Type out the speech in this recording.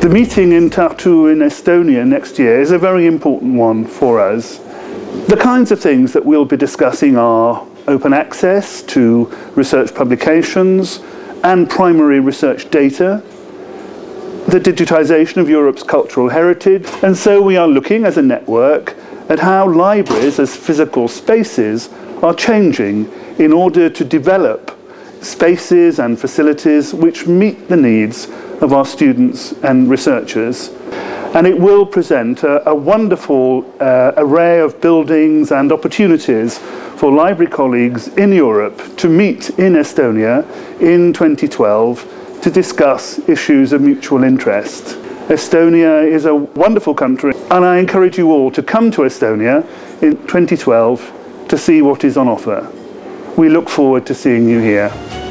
The meeting in Tartu in Estonia next year is a very important one for us. The kinds of things that we'll be discussing are open access to research publications and primary research data, the digitization of Europe's cultural heritage, and so we are looking as a network at how libraries as physical spaces are changing in order to develop spaces and facilities which meet the needs of our students and researchers. And it will present a, a wonderful uh, array of buildings and opportunities for library colleagues in Europe to meet in Estonia in 2012 to discuss issues of mutual interest. Estonia is a wonderful country and I encourage you all to come to Estonia in 2012 to see what is on offer. We look forward to seeing you here.